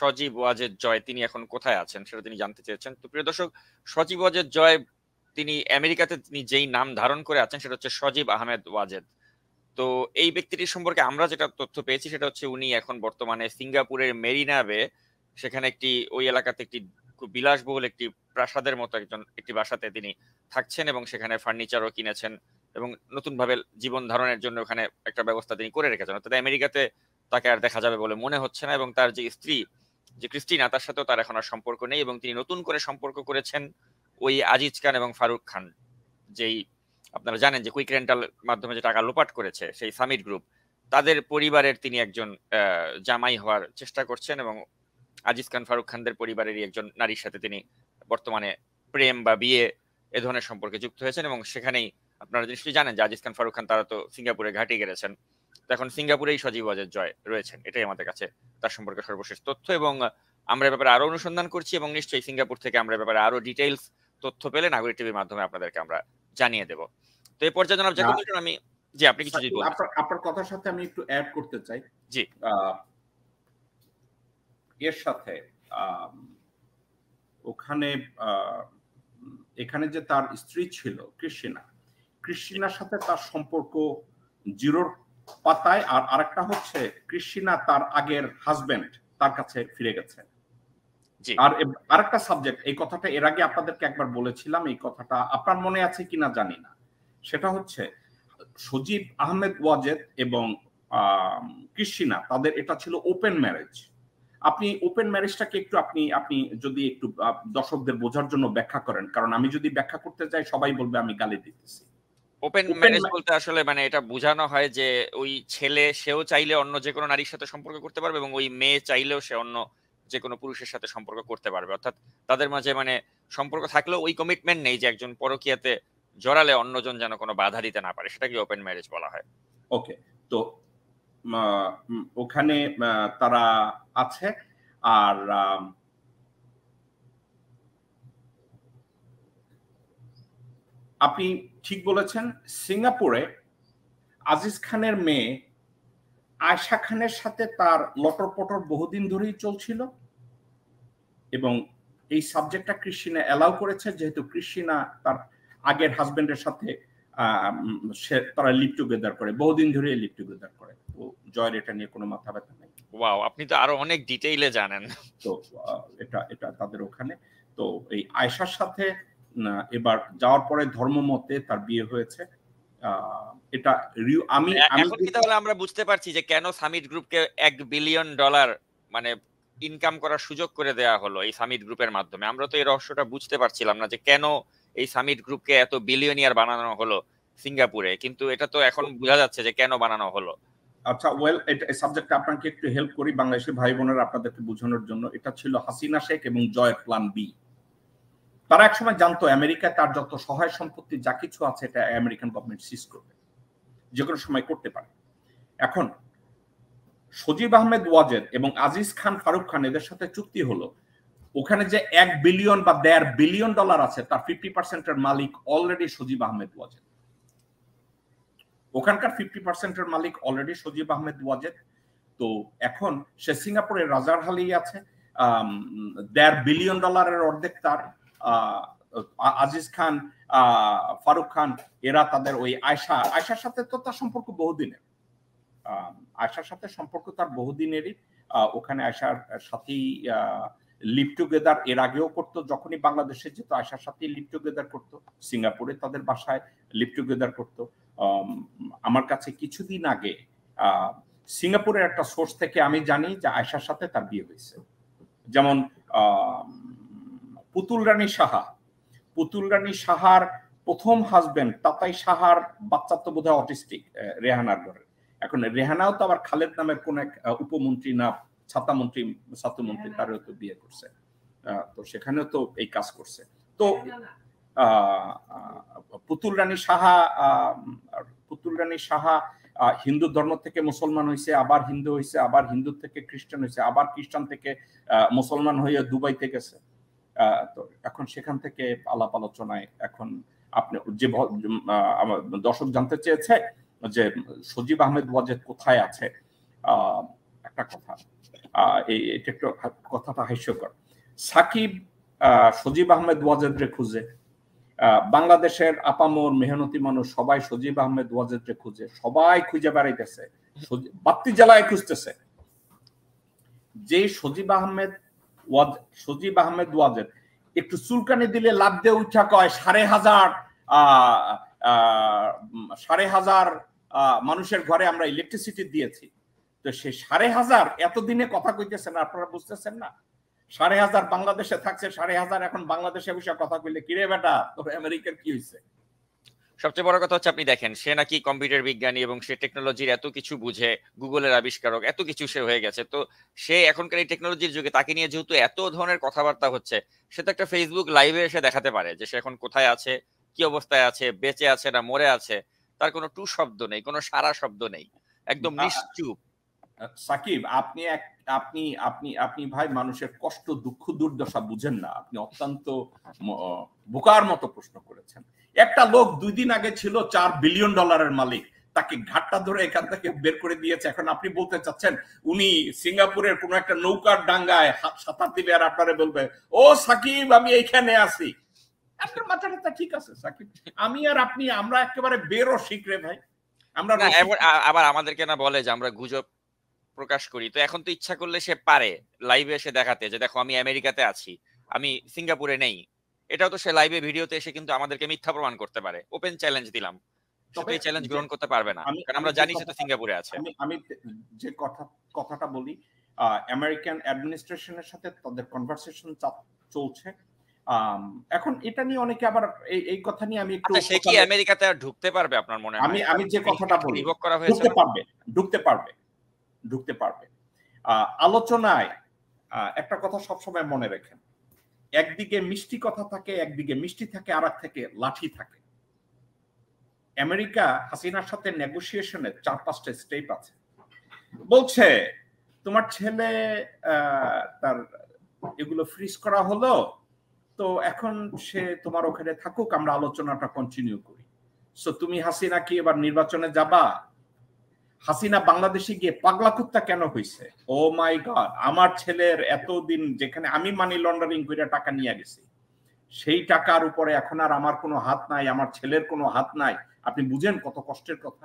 সজীব ওয়াজেদ জয় তিনি এখন কোথায় আছেন সেটা তিনি জানতে চেয়েছেন। তো প্রিয় দর্শক, সজীব ওয়াজেদ জয় তিনি আমেরিকাতে তিনি যেই নাম ধারণ করে আছেন সেটা হচ্ছে সজীব আহমেদ ওয়াজেদ। তো এই ব্যক্তিটির সম্পর্কে আমরা যেটা তথ্য পেয়েছি সেটা হচ্ছে উনি এখন বর্তমানে সিঙ্গাপুরের মেরিনা বে সেখানে একটি ওই এলাকাতে একটি খুব বিলাসবহুল একটি প্রাসাদের মতো একজন একটি বাসাতে তিনি থাকছেন এবং সেখানে ফার্নিচারও কিনেছেন এবং নতুন ভাবে জীবন ধারণের জন্য ওখানে একটা ব্যবস্থা তিনি করে রেখেছেন। অর্থাৎ আমেরিকাতে তাকে আর দেখা যাবে বলে মনে হচ্ছে না এবং তার যে স্ত্রী যে ক্রিস্টিনা, তার সাথেও তার এখন আর সম্পর্ক নেই এবং তিনি নতুন করে সম্পর্ক করেছেন ওই আজিজ খান এবং ফারুক খান, যেই আপনারা জানেন যে কুইক রেন্টাল মাধ্যমে যে টাকা লোপাট করেছে সেই সামিট গ্রুপ তাদের পরিবারের তিনি একজন জামাই হওয়ার চেষ্টা করছেন এবং আজিজ খান, ফারুক খানদের পরিবারেরই একজন নারীর সাথে তিনি বর্তমানে প্রেম বা বিয়ে এ ধরনের সম্পর্কে যুক্ত হয়েছেন এবং সেখানেই আপনারা নিশ্চয়ই জানেন যে আজিজ খান, ফারুক খান, তারা তো সিঙ্গাপুরে ঘাটে গেছেন এখন সিঙ্গাপুরেই সজীব ওয়াজেদ জয় রয়েছেন এটাই আমাদের কাছে তার সম্পর্কে সর্বশেষ তথ্য। এবং আমরা ব্যাপারে আরও অনুসন্ধান করছি এবং নিশ্চয়ই সিঙ্গাপুর থেকে আমরা ব্যাপারে আরও ডিটেইলস তথ্য পেলে নাগরিক টিভির মাধ্যমে আপনাদেরকে আমরা জানিয়ে দেব। তো এই পর্যায়ে জনাব জাকির আমি জি আপনি কিছু যদি আপনার কথার সাথে আমি একটু অ্যাড করতে চাই। জি। এর সাথে ওখানে এখানে যে তার স্ত্রী ছিল কৃষ্ণা কৃষ্ণার সাথে তার সম্পর্ক জিরোর পাতায় আর আরেকটা হচ্ছে কৃষ্ণা তার আগের হাজবেন্ড তার কাছে ফিরে গেছে। আর আরেকটা সাবজেক্ট এই কথাটা এর আগে আপনাদেরকে একবার বলেছিলাম এই কথাটা আপনার মনে আছে কিনা জানি না। সেটা হচ্ছে সজীব আহমেদ ওয়াজেদ এবং কৃষ্ণা তাদের এটা ছিল ওপেন ম্যারেজ আপনি ওপেন ম্যারেজটাকে একটু আপনি আপনি যদি একটু দর্শকদের বোঝার জন্য ব্যাখ্যা করেন কারণ আমি যদি ব্যাখ্যা করতে যাই সবাই বলবে আমি গালি দিতেছি। ওপেন ম্যারেজ বলতে আসলে মানে এটা বোঝানো হয় যে ওই ছেলে সেও চাইলে অন্য যে কোনো নারীর সাথে সম্পর্ক করতে পারবে এবং ওই মেয়ে চাইলেও সে অন্য যে কোনো পুরুষের সাথে সম্পর্ক করতে পারবে। অর্থাৎ তাদের মাঝে মানে সম্পর্ক থাকলেও ওই কমিটমেন্ট নেই যে একজন পরকিয়াতে জড়ালে অন্যজন যেন কোনো বাধা দিতে না পারে। সেটাকে ওপেন ম্যারেজ বলা হয়। ওকে তো ওখানে তারা আছে। আর আপনি ঠিক বলেছেন সিঙ্গাপুরে আজিজ খানের মেয়ে আয়শা খানের সাথে তার লটর পটর বহুদিন ধরেই চলছিল এবং এই সাবজেক্টটা কৃষ্ণিনা অ্যালাউ করেছে যেহেতু কৃষ্ণিনা তার আগের হাজবেন্ডের সাথে সে তারা লিভ টুগেদার করে বহুদিন ধরে লিভ টুগেদার করে। তো জয়ের এটা নিয়ে কোনো মাথা ব্যথা নেই। ওয়াও আপনি তো আরও অনেক ডিটেইলে জানেন। তো এটা এটা তাদের ওখানে। তো এই আয়সার সাথে এবার যাওয়ার পরে ধর্মমতে তার বিয়ে হয়েছে। এটা আমি এখন কি তাহলে আমরা বুঝতে পারছি যে কেন সামিট গ্রুপকে এক বিলিয়ন ডলার মানে ইনকাম করার সুযোগ করে দেয়া হলো এই সামিট গ্রুপের মাধ্যমে? আমরা তো এই রহস্যটা বুঝতে পারছিলাম না যে কেন এই সামিট গ্রুপকে এত বিলিয়নিয়ার বানানো হলো সিঙ্গাপুরে। কিন্তু এটা তো এখন বোঝা যাচ্ছে যে কেন বানানো হলো। আচ্ছা ওয়েল এটা সাবজেক্টটা আপনাকে একটু হেল্প করি। বাংলাদেশের ভাই বোনেরা আপনাদেরকে বোঝানোর জন্য। এটা ছিল হাসিনা শেখ এবং জয়ের প্ল্যান বি তারা একসময় জানতো আমেরিকায় তার যত সহায় সম্পত্তি, যা কিছু আছে এটা আমেরিকান গভর্নমেন্ট সিজ করবে। যে কোনো সময় করতে পারে। এখন সজীব আহমেদ ওয়াজেদ এবং আজিজ খান ফারুক খান এদের সাথে চুক্তি হলো, ওখানে যে এক বিলিয়ন বা দেড় বিলিয়ন ডলার আছে, তার ফিফটি পার্সেন্টের মালিক অলরেডি সজীব আহমেদ ওয়াজেদ। ওখানকার ফিফটি পার্সেন্টের মালিক অলরেডি সজীব আহমেদ ওয়াজেদ। তো এখন সে সিঙ্গাপুরের রাজার হালেই আছে দেড় বিলিয়ন ডলারের অর্ধেক তার। আজিজ খান ফারুক খান, এরা তাদের ওই আয়সা আয়সার সাথে তো তার সম্পর্ক বহুদিনের। আয়সার সাথে সম্পর্ক তার বহুদিনেরই। ওখানে আয়সার সাথেই লিভ টুগেদার এর আগেও করতো, যখনই বাংলাদেশে যেত আয়সার সাথে লিভ টুগেদার করতো। সিঙ্গাপুরে তাদের বাসায় লিভ টুগেদার করতো। আমার কাছে কিছুদিন আগে সিঙ্গাপুরের একটা সোর্স থেকে আমি জানি যে আয়সার সাথে তার বিয়ে হয়েছে। যেমন পুতুল রানী সাহা। পুতুল রানী সাহার প্রথম হাজবেন্ড তাতাই সাহার বাচ্চা তো বোধহয় অটিস্টিক রেহানার ঘরে। এখন রেহানাও তো আবার খালেদ নামের কোন এক উপমন্ত্রী না ছাত্রমন্ত্রী ছাত্রমন্ত্রী তারও তো বিয়ে করছে। তো সেখানেও তো এই কাজ করছে। তো পুতুল রানী সাহা পুতুল রানী সাহা হিন্দু ধর্ম থেকে মুসলমান হয়েছে আবার হিন্দু হয়েছে আবার হিন্দু থেকে খ্রিস্টান হয়েছে আবার খ্রিস্টান থেকে মুসলমান হয়ে দুবাইতে গেছে। এখন সেখান থেকে আলাপ আলোচনায় এখন আপনি যে দর্শক জানতে চেয়েছে যে সজীব আহমেদ ওয়াজেদ কোথায় আছে? একটা কথা। এই এটা একটু কথাটা হাস্যকর। সাকিব সজীব আহমেদ ওয়াজেদরে খুঁজে। বাংলাদেশের আপামর মেহনতি মানুষ সবাই সজীব আহমেদ ওয়াজেদরে খুঁজে। সবাই খুঁজে বেড়াইতেছে। বাত্তি জেলায় খুঁজতেছে। যে সজীব আহমেদ ওয়াজ, সজীব আহমেদ ওয়াজেদ একটু চুলকানি দিলে লাভ দিয়ে উঠা কয় সাড়ে হাজার সাড়ে হাজার মানুষের ঘরে আমরা ইলেকট্রিসিটি দিয়েছি। তো সে সাড়ে হাজার এতদিনে কথা কইতেছেন, আপনারা বুঝতেছেন না? সাড়ে হাজার বাংলাদেশে থাকছে, সাড়ে হাজার এখন বাংলাদেশে বসে কথা কইলে, কিরে বেটা, তোর আমেরিকার কি হয়েছে সবচেয়ে বড় কথা হচ্ছে আপনি দেখেন সে নাকি কম্পিউটার বিজ্ঞানী এবং সে টেকনোলজির এত কিছু বুঝে গুগলের আবিষ্কারক এত কিছু সে হয়ে গেছে। তো সে এখনকার এই টেকনোলজির যুগে তাকে নিয়ে যেহেতু এত ধরনের কথাবার্তা হচ্ছে সে তো একটা ফেসবুক লাইভে এসে দেখাতে পারে যে সে এখন কোথায় আছে কি অবস্থায় আছে বেঁচে আছে না মরে আছে তার কোনো টু শব্দ নেই কোনো সারা শব্দ নেই একদম নিশ্চুপ। সাকিব আপনি এক আপনি আপনি আপনি ভাই মানুষের কষ্ট দুঃখ দুর্দশা বুঝেন না আপনি অত্যন্ত বোকার মতো প্রশ্ন করেছেন। একটা লোক দুই দিন আগে ছিল চার বিলিয়ন ডলারের মালিক। তাকে ঘাটটা ধরে এখান থেকে বের করে দিয়েছে। এখন আপনি বলতে চাচ্ছেন, উনি সিঙ্গাপুরের কোন একটা নৌকার ডাঙ্গায় সাঁতার দিবে আর আপনারা বলবে, ও সাকিব, আমি এইখানে আছি। আপনার মাথাটা ঠিক আছে, সাকিব। আমি আর আপনি, আমরা একেবারে বেরো শিখরে ভাই। আমরা আবার আমাদেরকে না বলে যে আমরা গুজব প্রকাশ করি। তো এখন তো ইচ্ছা করলে সে পারে লাইভে এসে দেখাতে যে, দেখো, আমি আমেরিকাতে আছি, আমি সিঙ্গাপুরে নেই। এটাও তো সে লাইভে ভিডিওতে এসে কিন্তু আমাদেরকে মিথ্যা প্রমাণ করতে পারে। ওপেন চ্যালেঞ্জ দিলাম। তবে চ্যালেঞ্জ গ্রহণ করতে পারবে না। কারণ আমরা জানি সে তো সিঙ্গাপুরে আছে। আমি যে কথা কথাটা বলি আমেরিকান অ্যাডমিনিস্ট্রেশনের সাথে তাদের কনভারসেশন চলছে। এখন এটা নিয়ে অনেকে আবার এই এই কথা নিয়ে আমি একটু আচ্ছা, সে কি আমেরিকাতে ঢুকতে পারবে আপনার মনে হয়? আমি আমি যে কথাটা বলি করা হয়েছে? ঢুকতে পারবে ঢুকতে পারবে ঢুকতে পারবে। আলোচনায় একটা কথা সবসময় মনে রাখেন। একদিকে মিষ্টি কথা থাকে, একদিকে মিষ্টি থাকে আর থেকে লাঠি থাকে। আমেরিকা হাসিনার সাথে নেগোসিয়েশনের চার পাঁচটা স্টেপ আছে। বলছে, তোমার ছেলে তার এগুলো ফ্রিজ করা হলো, তো এখন সে তোমার ওখানে থাকুক, আমরা আলোচনাটা কন্টিনিউ করি। সো তুমি হাসিনা কি এবার নির্বাচনে যাবা হাসিনা বাংলাদেশে গিয়ে পাগলা কুত্তা কেন হয়েছে ও মাই গড, আমার ছেলের এতদিন যেখানে আমি মানি লন্ডারিং করে টাকা নিয়ে গেছি, সেই টাকার উপরে এখন আর আমার কোনো হাত নাই, আমার ছেলের কোনো হাত নাই। আপনি বুঝেন কত কষ্টের কথা?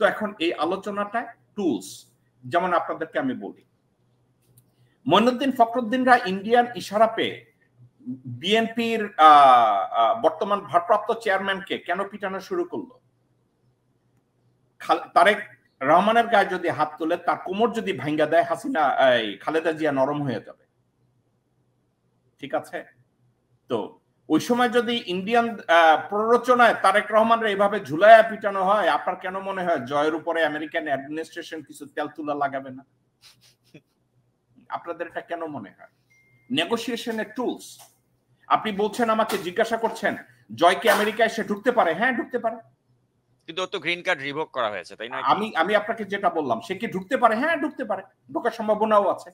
তো এখন এই আলোচনাটা টুলস যেমন আপনাদেরকে আমি বলি। মইনুদ্দিন ফখরুদ্দিনরা ইন্ডিয়ান ইশারা পেয়ে বিএনপির বর্তমান ভারপ্রাপ্ত চেয়ারম্যানকে কেন পিটানো শুরু করল? তারেক রহমানের গায়ে যদি হাত তোলে, তার কোমর যদি ভাঙ্গা দেয়, হাসিনা খালেদা জিয়া নরম হয়ে যাবে। ঠিক আছে? তো ওই সময় যদি ইন্ডিয়ান প্ররোচনায় তারেক রহমানের এইভাবে ঝুলাইয়া পিটানো হয়, আপনার কেন মনে হয় জয়ের উপরে আমেরিকান অ্যাডমিনিস্ট্রেশন কিছু তেল তুলা লাগাবে না? আপনাদের এটা কেন মনে হয়? নেগোসিয়েশনের টুলস। আপনি বলছেন, আমাকে জিজ্ঞাসা করছেন, জয় কি আমেরিকায় এসে ঢুকতে পারে? হ্যাঁ ঢুকতে পারে। কিন্তু ওর তো গ্রিন কার্ড রিভোক করা হয়েছে, তাই না আমি আমি আপনাকে যেটা বললাম, সে কি ঢুকতে পারে? হ্যাঁ ঢুকতে পারে। ঢোকার সম্ভাবনাও আছে।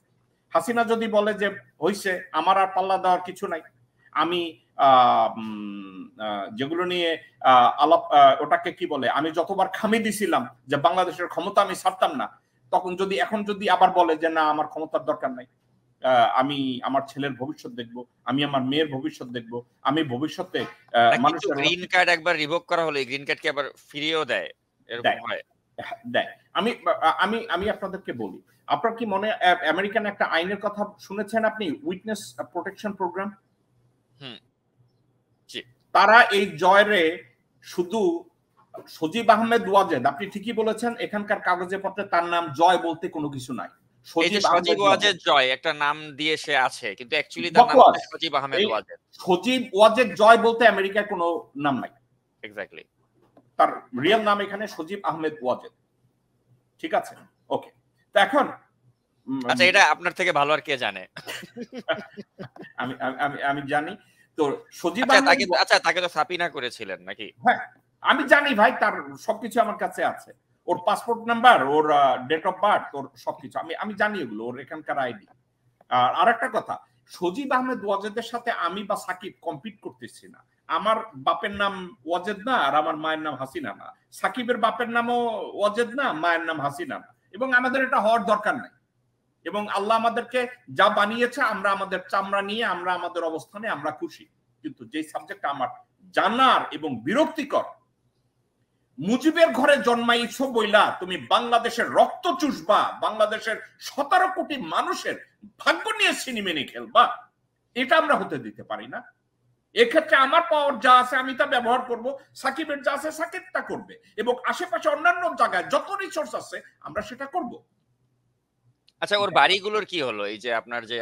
হাসিনা যদি বলে যে, হইছে, আমার আর পাল্লা দেওয়ার কিছু নাই। আমি যেগুলো নিয়ে আলাপ ওটাকে কি বলে, আমি যতবার খামি দিছিলাম যে বাংলাদেশের ক্ষমতা আমি ছাড়তাম না, তখন যদি, এখন যদি আবার বলে যে, না, আমার ক্ষমতার দরকার নাই। আমি আমার ছেলের ভবিষ্যৎ দেখব আমি আমার মেয়ের ভবিষ্যৎ দেখব আমি ভবিষ্যতে মানুষের গ্রিন কার্ড একবার রিভোক করা হলে গ্রিন কার্ড কি আবার ফিরিয়েও দেয়? এরকম হয়? দেয়। আমি আমি আমি আপনাদেরকে বলি আপনার কি মনে আমেরিকান একটা আইনের কথা শুনেছেন আপনি? উইটনেস প্রোটেকশন প্রোগ্রাম তারা এই জয়রে শুধু সজীব আহমেদ ওয়াজেদ আপনি ঠিকই বলেছেন এখানকার কাগজে পত্রে তার নাম জয় বলতে কোনো কিছু নাই। সজীব ওয়াজেদ জয় একটা নাম দিয়ে সে আছে কিন্তু অ্যাকচুয়ালি তার নাম সজীব আহমেদ ওয়াজেদ। সজীব ওয়াজেদ জয় বলতে কোনো নাম নাই। এক্স্যাক্টলি তার রিয়েল নাম এখানে সজীব আহমেদ ওয়াজেদ। ঠিক আছে? ওকে তো এখন আচ্ছা এটা আপনার থেকে ভালো আর কে জানে? আমি আমি আমি জানি। তো সজীব আচ্ছা তাকে আচ্ছা তাকে তো সাপিনা করেছিলেন নাকি? হ্যাঁ আমি জানি ভাই তার সবকিছু আমার কাছে আছে। ওর পাসপোর্ট নাম্বার ওর ডেট অফ বার্থ ওর সবকিছু। আমি আমি জানি ওগুলো ওর এখানকার আইডি আর আরেকটা কথা, সজীব আহমেদ ওয়াজেদের সাথে আমি বা সাকিব কম্পিট করতেছি না। আমার বাপের নাম ওয়াজেদ না, আর আমার মায়ের নাম হাসিনা না। সাকিবের বাপের নামও ওয়াজেদ না, মায়ের নাম হাসিনা না। এবং আমাদের এটা হওয়ার দরকার নাই। এবং আল্লাহ আমাদেরকে যা বানিয়েছে, আমরা আমাদের চামড়া নিয়ে, আমরা আমাদের অবস্থানে আমরা খুশি। কিন্তু যে সাবজেক্ট আমার জানার এবং বিরক্তিকর মুজিবের ঘরে জন্মাইছ বইলা তুমি বাংলাদেশের রক্ত চুষবা বাংলাদেশের সতেরো কোটি মানুষের ভাগ্য নিয়ে সিনেমেনে খেলবা। এটা আমরা হতে দিতে পারি না। এক্ষেত্রে আমার পাওয়ার যা আছে আমি তা ব্যবহার করব সাকিবের যা আছে সাকিব তা করবে এবং আশেপাশে অন্যান্য জায়গায় যত রিসোর্স আছে আমরা সেটা করব। আচ্ছা ওর বাড়িগুলোর কি হলো? এই যে আপনার যে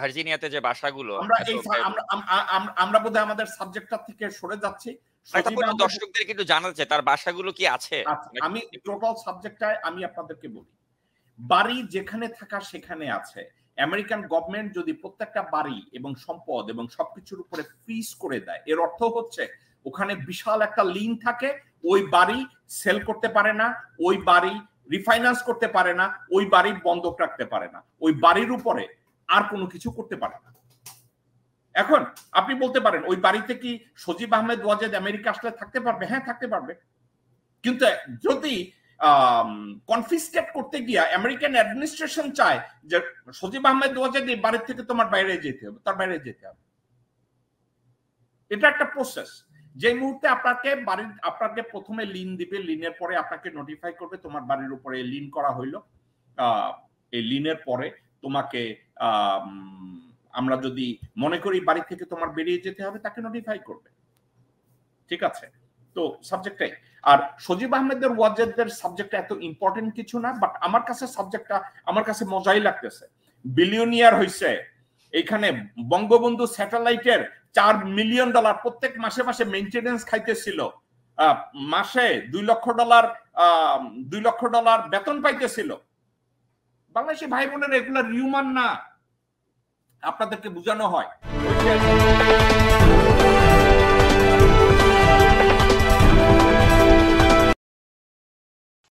ভার্জিনিয়াতে যে বাসাগুলো আমরা আমরা আমরা বোধহয় আমাদের সাবজেক্টটা থেকে সরে যাচ্ছি। দর্শকদের কিন্তু তার বাসাগুলো কি আছে? আচ্ছা, আমি টোটাল সাবজেক্টটায় আমি আপনাদেরকে বলি। বাড়ি যেখানে থাকা সেখানে আছে। আমেরিকান গভর্নমেন্ট যদি প্রত্যেকটা বাড়ি এবং সম্পদ এবং সবকিছুর উপরে ফ্রিজ করে দেয় এর অর্থ হচ্ছে ওখানে বিশাল একটা লিন থাকে ওই বাড়ি সেল করতে পারে না ওই বাড়ি রিফাইন্যান্স করতে পারে না ওই বাড়ি বন্ধক রাখতে পারে না ওই বাড়ির উপরে আর কোনো কিছু করতে পারে না। এখন আপনি বলতে পারেন, ওই বাড়িতে কি সজীব আহমেদ ওয়াজেদ আমেরিকা আসলে থাকতে পারবে? হ্যাঁ থাকতে পারবে। কিন্তু যদি করতে গিয়া আমেরিকান অ্যাডমিনিস্ট্রেশন চায় যে আহমেদ ওয়াজেদ এই বাড়ির থেকে তোমার বাইরে যেতে হবে, তার বাইরে যেতে হবে। এটা একটা প্রসেস যে মুহূর্তে আপনাকে বাড়ির, আপনাকে প্রথমে লিন দিবে লিনের পরে আপনাকে নোটিফাই করবে তোমার বাড়ির উপরে লিন করা হইল। এই লিনের পরে তোমাকে আমরা যদি মনে করি বাড়ি থেকে তোমার বেরিয়ে যেতে হবে, তাকে নোটিফাই করবে। ঠিক আছে? তো সাবজেক্টটাই আর সজীব আহমেদের ওয়াজেদের সাবজেক্টটা এত ইম্পর্টেন্ট কিছু না বাট আমার কাছে সাবজেক্টটা আমার কাছে মজাই লাগতেছে। বিলিয়নিয়ার হইছে, এখানে বঙ্গবন্ধু স্যাটেলাইটের চার মিলিয়ন ডলার প্রত্যেক মাসে মাসে মেনটেনেন্স খাইতেছিল। মাসে দুই লক্ষ ডলার দুই লক্ষ ডলার বেতন পাইতেছিল। বাংলাদেশি ভাই বোনের এগুলা রিউমান না। আপনাদেরকে বোঝানো হয়।